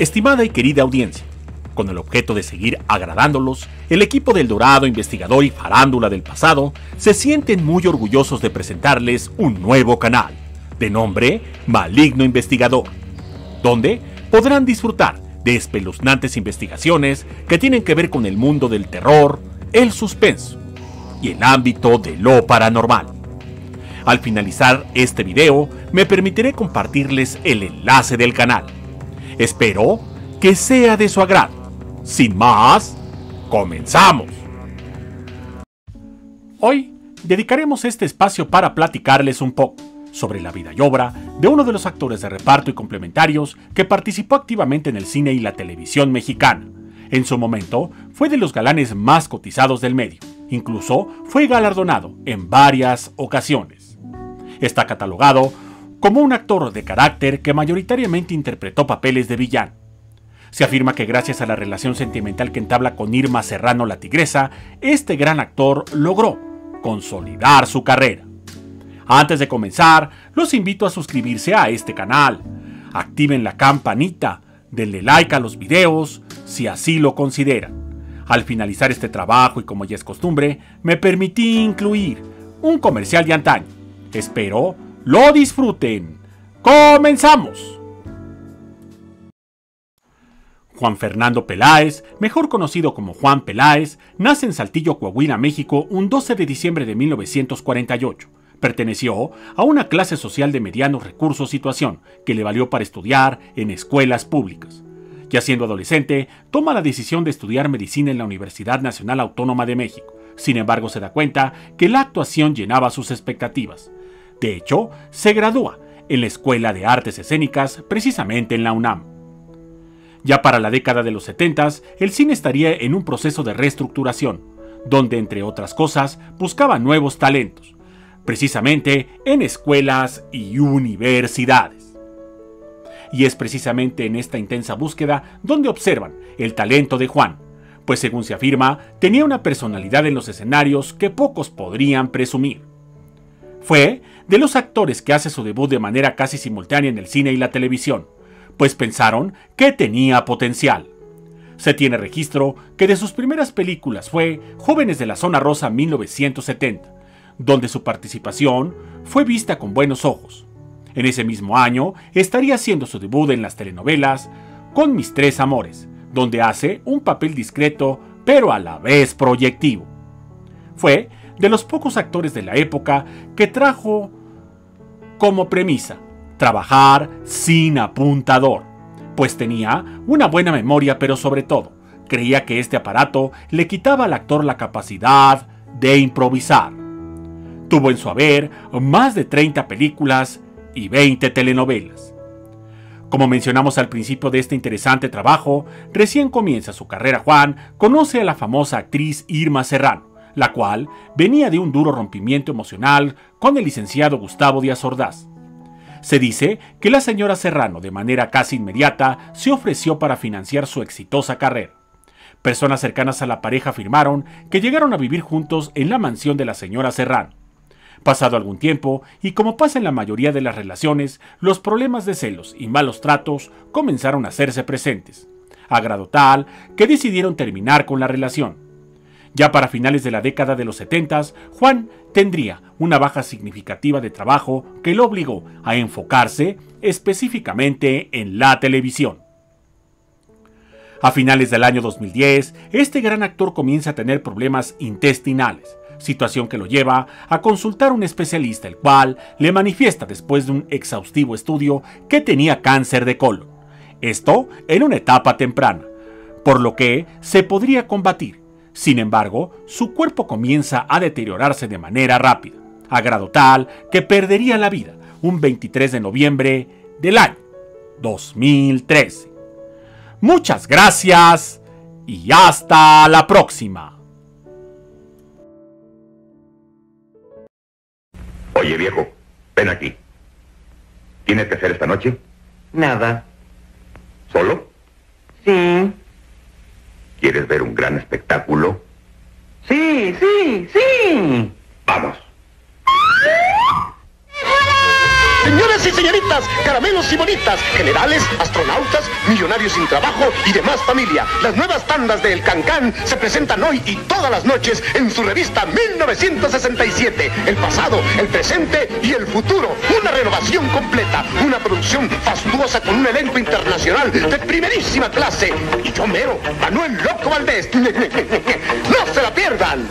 Estimada y querida audiencia, con el objeto de seguir agradándolos, el equipo del Dorado Investigador y Farándula del pasado se sienten muy orgullosos de presentarles un nuevo canal, de nombre Maligno Investigador, donde podrán disfrutar de espeluznantes investigaciones que tienen que ver con el mundo del terror, el suspenso y el ámbito de lo paranormal. Al finalizar este video, me permitiré compartirles el enlace del canal. Espero que sea de su agrado. Sin más, comenzamos. Hoy dedicaremos este espacio para platicarles un poco sobre la vida y obra de uno de los actores de reparto y complementarios que participó activamente en el cine y la televisión mexicana. En su momento, fue de los galanes más cotizados del medio. Incluso fue galardonado en varias ocasiones. Está catalogado como un actor de carácter que mayoritariamente interpretó papeles de villano. Se afirma que gracias a la relación sentimental que entabla con Irma Serrano la Tigresa, este gran actor logró consolidar su carrera. Antes de comenzar, los invito a suscribirse a este canal. Activen la campanita, denle like a los videos si así lo consideran. Al finalizar este trabajo y como ya es costumbre, me permití incluir un comercial de antaño. Espero lo disfruten. ¡Comenzamos! Juan Fernando Peláez, mejor conocido como Juan Peláez, nace en Saltillo, Coahuila, México, un 12 de diciembre de 1948. Perteneció a una clase social de medianos recursos situación que le valió para estudiar en escuelas públicas. Ya siendo adolescente, toma la decisión de estudiar medicina en la Universidad Nacional Autónoma de México. Sin embargo, se da cuenta que la actuación llenaba sus expectativas. De hecho, se gradúa en la Escuela de Artes Escénicas, precisamente en la UNAM. Ya para la década de los 70, el cine estaría en un proceso de reestructuración, donde entre otras cosas buscaba nuevos talentos, precisamente en escuelas y universidades. Y es precisamente en esta intensa búsqueda donde observan el talento de Juan, pues según se afirma, tenía una personalidad en los escenarios que pocos podrían presumir. Fue de los actores que hace su debut de manera casi simultánea en el cine y la televisión, pues pensaron que tenía potencial. Se tiene registro que de sus primeras películas fue Jóvenes de la Zona Rosa 1970, donde su participación fue vista con buenos ojos. En ese mismo año estaría haciendo su debut en las telenovelas Con mis tres amores, donde hace un papel discreto pero a la vez proyectivo. Fue de los pocos actores de la época que trajo como premisa trabajar sin apuntador, pues tenía una buena memoria, pero sobre todo, creía que este aparato le quitaba al actor la capacidad de improvisar. Tuvo en su haber más de 30 películas y 20 telenovelas. Como mencionamos al principio de este interesante trabajo, recién comienza su carrera Juan conoce a la famosa actriz Irma Serrano, la cual venía de un duro rompimiento emocional con el licenciado Gustavo Díaz Ordaz. Se dice que la señora Serrano, de manera casi inmediata, se ofreció para financiar su exitosa carrera. Personas cercanas a la pareja afirmaron que llegaron a vivir juntos en la mansión de la señora Serrano. Pasado algún tiempo, y como pasa en la mayoría de las relaciones, los problemas de celos y malos tratos comenzaron a hacerse presentes, a grado tal que decidieron terminar con la relación. Ya para finales de la década de los 70, Juan tendría una baja significativa de trabajo que lo obligó a enfocarse específicamente en la televisión. A finales del año 2010, este gran actor comienza a tener problemas intestinales, situación que lo lleva a consultar a un especialista, el cual le manifiesta después de un exhaustivo estudio que tenía cáncer de colon. Esto en una etapa temprana, por lo que se podría combatir sin embargo, su cuerpo comienza a deteriorarse de manera rápida, a grado tal que perdería la vida un 23 de noviembre del año 2013. Muchas gracias y hasta la próxima. Oye viejo, ven aquí. ¿Tienes que hacer esta noche? Nada. ¿Solo? Sí. ¿Quieres ver un gran espectáculo? Sí, sí, sí. Vamos. Señoras y señoritas, caramelos y bonitas, generales, astronautas, millonarios sin trabajo y demás familia. Las nuevas tandas de El Cancán se presentan hoy y todas las noches en su revista 1967. El pasado, el presente y el futuro. Una renovación completa. Una producción fastuosa con un elenco internacional de primerísima clase. Y yo mero, Manuel Loco Valdés. ¡No se la pierdan!